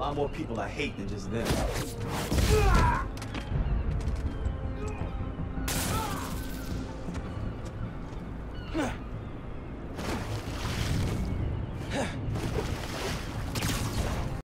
lot more people I hate than just them.